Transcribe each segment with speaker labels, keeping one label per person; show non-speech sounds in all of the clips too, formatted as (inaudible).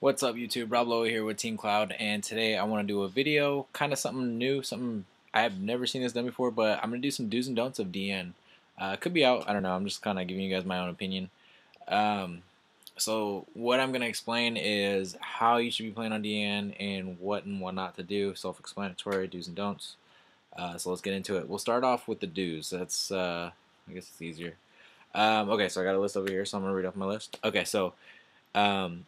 Speaker 1: What's up YouTube, Rob Loa here with Team Cloud and today I want to do a video, kind of something new, something I have never seen this done before, but I'm going to do some do's and don'ts of DN. Uh, could be out, I don't know, I'm just kind of giving you guys my own opinion. Um, so what I'm going to explain is how you should be playing on DN and what and what not to do, self-explanatory, do's and don'ts. Uh, so let's get into it. We'll start off with the do's, that's, uh, I guess it's easier. Um, okay, so I got a list over here, so I'm going to read off my list. Okay, so um,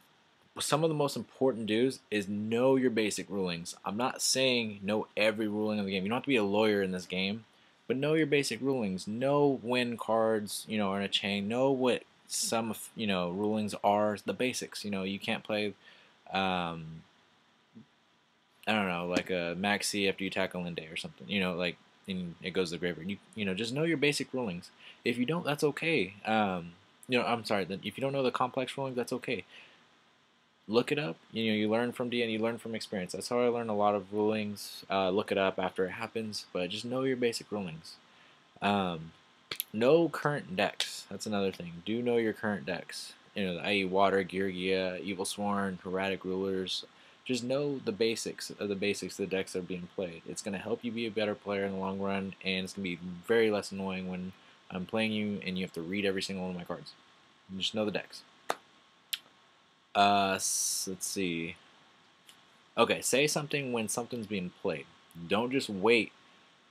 Speaker 1: some of the most important do's is know your basic rulings. I'm not saying know every ruling of the game. You don't have to be a lawyer in this game, but know your basic rulings. Know when cards, you know, are in a chain. Know what some, you know, rulings are. The basics. You know, you can't play, um, I don't know, like a maxi after you tackle Linde or something. You know, like and it goes to the graveyard. You you know, just know your basic rulings. If you don't, that's okay. Um, you know, I'm sorry. If you don't know the complex rulings, that's okay look it up. You know, you learn from DN, you learn from experience. That's how I learn a lot of rulings. Uh, look it up after it happens, but just know your basic rulings. Um, know current decks. That's another thing. Do know your current decks. You know, i.e. Water, evil sworn Heraldic Rulers. Just know the basics of the basics of the decks that are being played. It's going to help you be a better player in the long run, and it's going to be very less annoying when I'm playing you and you have to read every single one of my cards. just know the decks. Uh, let's see. Okay, say something when something's being played. Don't just wait.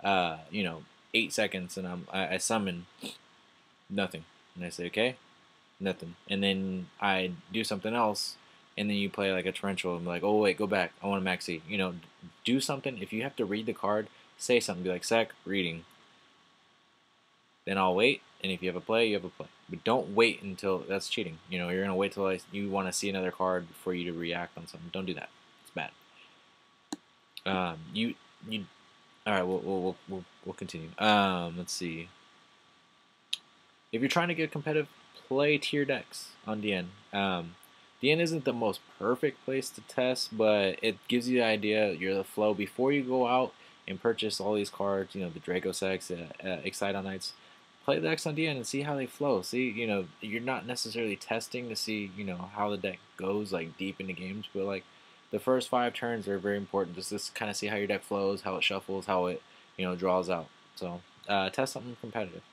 Speaker 1: Uh, you know, eight seconds, and I'm I, I summon nothing, and I say okay, nothing, and then I do something else, and then you play like a torrential and be like, oh wait, go back, I want a maxi. You know, do something. If you have to read the card, say something. Be like, sec, reading. Then I'll wait, and if you have a play, you have a play. But don't wait until that's cheating. You know, you're gonna wait till I, you want to see another card before you to react on something. Don't do that. It's bad. Um, you you. All right, we'll we'll we'll we'll continue. Um, let's see. If you're trying to get competitive, play tier decks on DN. Um, DN isn't the most perfect place to test, but it gives you the idea, you're the flow before you go out and purchase all these cards. You know, the Dracossacks, uh, uh, Exciton play the decks on DN and see how they flow. See, you know, you're not necessarily testing to see, you know, how the deck goes like deep into games, but like the first five turns are very important. Just to kind of see how your deck flows, how it shuffles, how it, you know, draws out. So uh, test something competitive.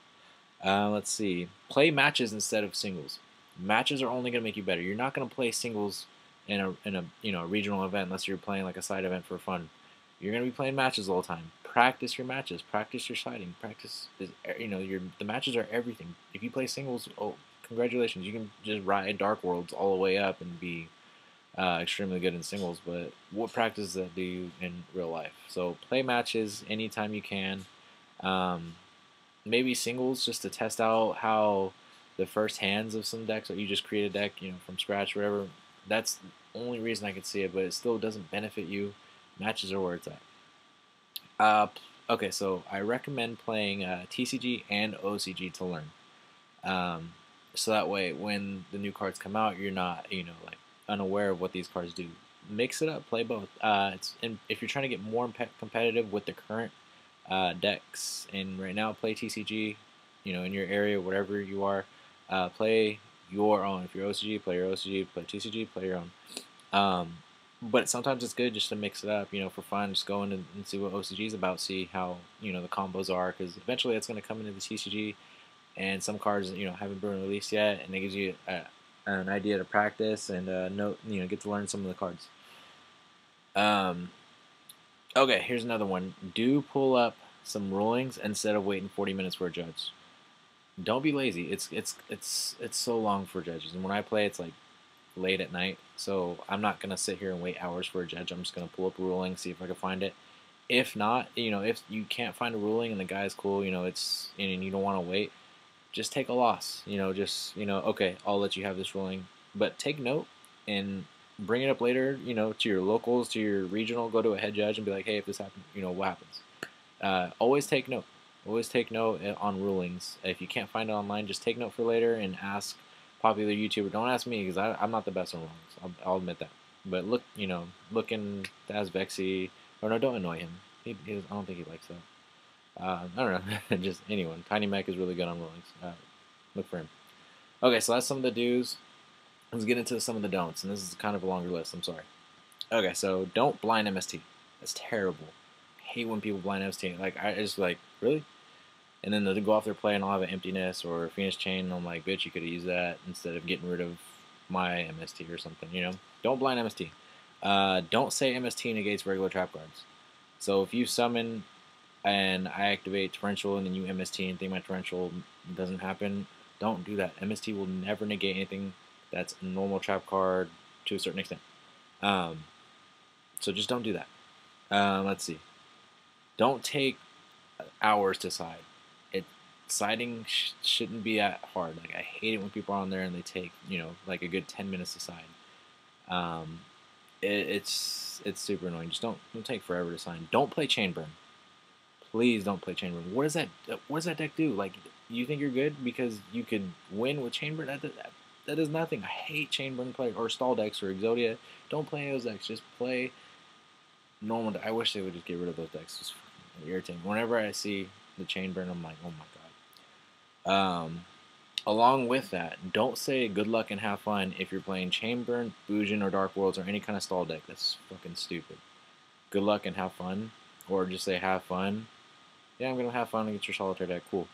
Speaker 1: Uh, let's see. Play matches instead of singles. Matches are only going to make you better. You're not going to play singles in a in a you know regional event unless you're playing like a side event for fun. You're going to be playing matches all the time practice your matches, practice your siding, practice. You know, your the matches are everything. If you play singles, oh, congratulations, you can just ride Dark Worlds all the way up and be uh, extremely good in singles. But what practice does that do you in real life? So play matches anytime you can. Um, maybe singles just to test out how the first hands of some decks, or you just create a deck, you know, from scratch, whatever. That's the only reason I could see it, but it still doesn't benefit you. Matches are where it's at. Uh, okay, so I recommend playing uh, TCG and OCG to learn. Um, so that way, when the new cards come out, you're not, you know, like unaware of what these cards do. Mix it up, play both. Uh, it's and if you're trying to get more competitive with the current uh, decks, and right now play TCG, you know, in your area, whatever you are, uh, play your own. If you're OCG, play your OCG. Play TCG, play your own. Um, but sometimes it's good just to mix it up, you know, for fun. Just go in and, and see what OCG is about, see how you know the combos are, because eventually it's going to come into the TCG, and some cards you know haven't been released yet, and it gives you a, an idea to practice and uh, know you know get to learn some of the cards. Um, okay, here's another one. Do pull up some rulings instead of waiting 40 minutes for a judge. Don't be lazy. It's it's it's it's so long for judges, and when I play, it's like late at night, so I'm not gonna sit here and wait hours for a judge. I'm just gonna pull up a ruling, see if I can find it. If not, you know, if you can't find a ruling and the guy's cool, you know, it's and you don't want to wait, just take a loss. You know, just you know, okay, I'll let you have this ruling, but take note and bring it up later. You know, to your locals, to your regional, go to a head judge and be like, hey, if this happens, you know, what happens? Uh, always take note. Always take note eh, on rulings. If you can't find it online, just take note for later and ask popular YouTuber. Don't ask me because I'm not the best on wrongs. I'll, I'll, admit that. But look, you know, looking as Vexy, or no, don't annoy him. He, he I don't think he likes that. Uh, I don't know. (laughs) Just anyone. Tiny Mech is really good on rollings. Uh, look for him. Okay, so that's some of the do's. let's get into some of the don'ts, and this is kind of a longer list. I'm sorry. Okay, so don't blind MST. That's terrible. I hate when people blind MST. Like I just like really, and then they'll go off their play and I'll have an emptiness or a Fiendish Chain. And I'm like, bitch, you could have used that instead of getting rid of my MST or something. You know, don't blind MST. Uh, don't say MST negates regular trap cards. So if you summon and I activate torrential and then you MST and think my torrential doesn't happen, don't do that. MST will never negate anything that's a normal trap card to a certain extent. Um, so just don't do that. Um, let's see. Don't take hours to side. Siding sh- shouldn't be that hard. Like I hate it when people are on there and they take you know like a good ten minutes to side. Um, it, it's it's super annoying. Just don't don't take forever to sign. Don't play chain burn. Please don't play chain burn. What does that what does that deck do? Like you think you're good because you could win with chain burn? That, that, that does nothing. I hate chain burn play or stall decks or Exodia. Don't play those decks. Just play normal. I wish they would just get rid of those decks. It's irritating. Whenever I see the chain burn, I'm like, oh my god. Um, along with that, don't say good luck and have fun if you're playing chain burn, Bujin, or Dark Worlds or any kind of stall deck. That's fucking stupid. Good luck and have fun, or just say have fun. Yeah, I'm gonna have fun and get your solitaire deck. Cool.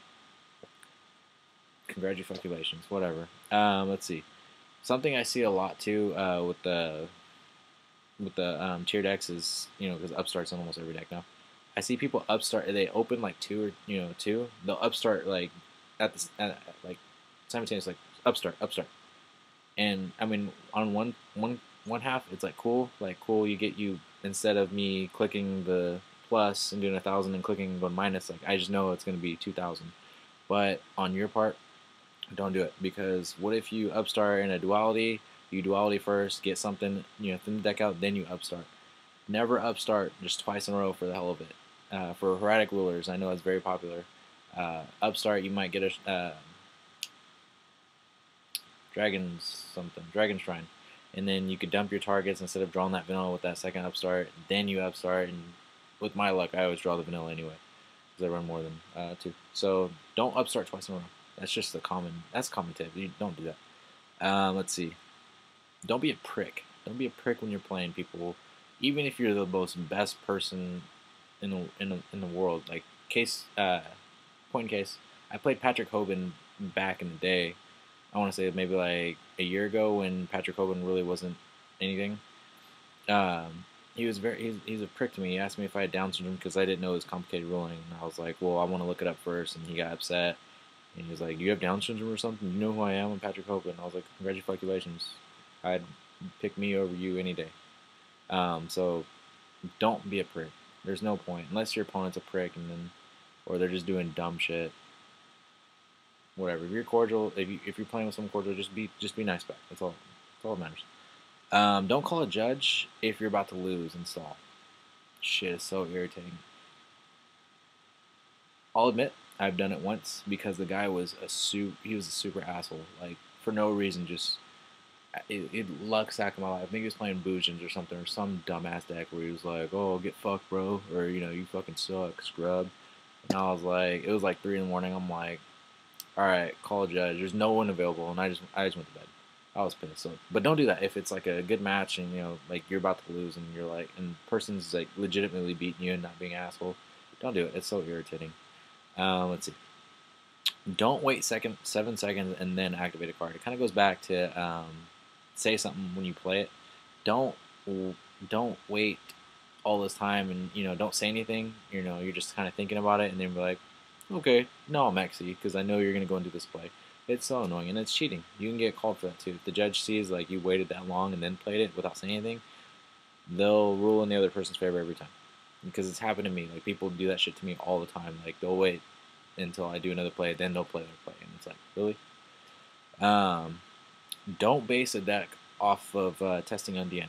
Speaker 1: Congratulations, whatever. Um, let's see. Something I see a lot too uh, with the with the um, tier decks is you know because upstarts on almost every deck now. I see people upstart. They open like two or you know two. They'll upstart like at the at, like simultaneously like upstart upstart. And I mean on one one one half it's like cool like cool you get you instead of me clicking the plus and doing a thousand and clicking going minus like I just know it's gonna be two thousand. But on your part, don't do it because what if you upstart in a duality? You duality first, get something, you know, thin the deck out, then you upstart. Never upstart just twice in a row for the hell of it. Uh, for Heraldic Rulers, I know it's very popular. Uh, upstart, you might get a uh, Dragon's something, Dragon Shrine. And then you could dump your targets instead of drawing that vanilla with that second upstart. Then you upstart, and with my luck, I always draw the vanilla anyway because I run more than uh, two. So don't upstart twice in a row. That's just the common. That's common tip. You don't do that. Um, let's see. Don't be a prick. Don't be a prick when you're playing people, even if you're the most best person in the in the, in the world. Like case uh, point in case, I played Patrick Hoban back in the day. I want to say maybe like a year ago when Patrick Hoban really wasn't anything. Um, he was very he's, he's a prick to me. He asked me if I had Down syndrome because I didn't know was complicated ruling, and I was like, well, I want to look it up first, and he got upset. And he was like, "You have Down syndrome or something? You know who I am? I'm Patrick Hoban." And I was like, "Congratulations! I'd pick me over you any day." Um, so don't be a prick. There's no point unless your opponent's a prick, and then or they're just doing dumb shit. Whatever. If you're cordial, if you if you're playing with someone cordial, just be just be nice back. That's all. That's all that matters. Um, don't call a judge if you're about to lose and stall. Shit is so irritating. I'll admit I've done it once because the guy was a su- he was a super asshole. Like for no reason, just it, it luck sack of my life. I think he was playing Bujins or something or some dumbass deck where he was like, "Oh, get fucked, bro," or you know, "You fucking suck, scrub." And I was like, it was like three in the morning. I'm like, all right, call judge. There's no one available, and I just I just went to bed. I was pissed. So, but don't do that if it's like a good match and you know like you're about to lose and you're like and person's like legitimately beating you and not being an asshole. Don't do it. It's so irritating. Uh, let's see. Don't wait second seven seconds and then activate a card. It kind of goes back to um, say something when you play it. Don't don't wait all this time and you know don't say anything. You know you're just kind of thinking about it and then be like, okay, no, I'm actually because I know you're gonna go and do this play. It's so annoying and it's cheating. You can get called for that too. If the judge sees like you waited that long and then played it without saying anything, they'll rule in the other person's favor every time. Because it's happened to me. Like people do that shit to me all the time. Like they'll wait until I do another play, then they'll play their play, and it's like really. Um, don't base a deck off of uh, testing on DN.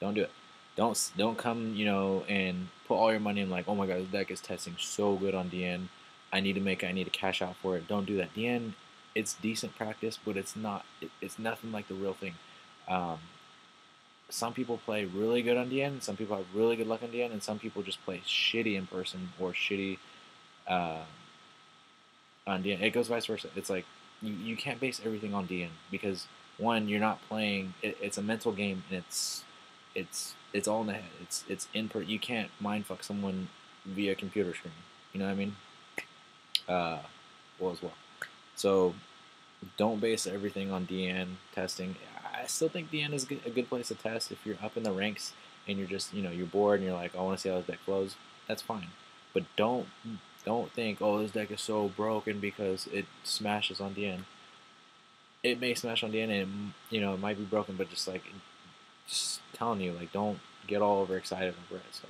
Speaker 1: Don't do it. Don't don't come you know and put all your money in like oh my god this deck is testing so good on DN. I need to make I need to cash out for it. Don't do that. DN it's decent practice, but it's not. It, it's nothing like the real thing. Um, some people play really good on DN. Some people have really good luck on DN, and some people just play shitty in person or shitty uh, on DN. It goes vice versa. It's like you, you can't base everything on DN because one, you're not playing. It, it's a mental game, and it's it's it's all in the head. It's it's input. You can't mind fuck someone via computer screen. You know what I mean? Uh, well as well. So don't base everything on DN testing. I still think DN is a good place to test if you're up in the ranks and you're just you know you're bored and you're like I want to see how this deck flows. That's fine, but don't don't think oh this deck is so broken because it smashes on DN. It may smash on DN and you know it might be broken, but just like just telling you like don't get all overexcited over it. So,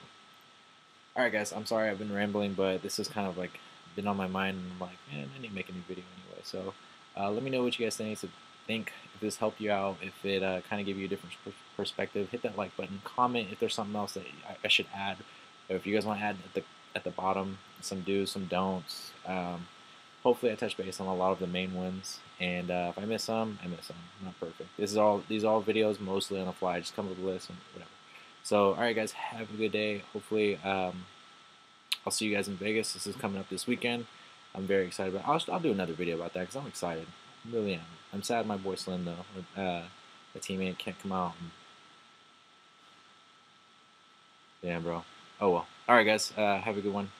Speaker 1: all right, guys, I'm sorry I've been rambling, but this is kind of like been on my mind, and I'm like, man, I need to make a new video anyway. So, uh, let me know what you guys think. Think if this helped you out, if it uh, kind of gave you a different perspective. Hit that like button. Comment if there's something else that I, I should add. Or if you guys want to add at the at the bottom some do's, some don'ts. Um, hopefully, I touch base on a lot of the main ones. And uh, if I miss some, I miss some. Not perfect. This is all these are all videos mostly on the fly. Just come up with a list and whatever. So, all right, guys, have a good day. Hopefully, um, I'll see you guys in Vegas. This is coming up this weekend. I'm very excited about. I'll, I'll do another video about that because I'm excited. I really am. I'm sad my boy Slim though, uh, the teammate can't come out. And... Yeah, bro. Oh well. All right, guys. Uh, have a good one.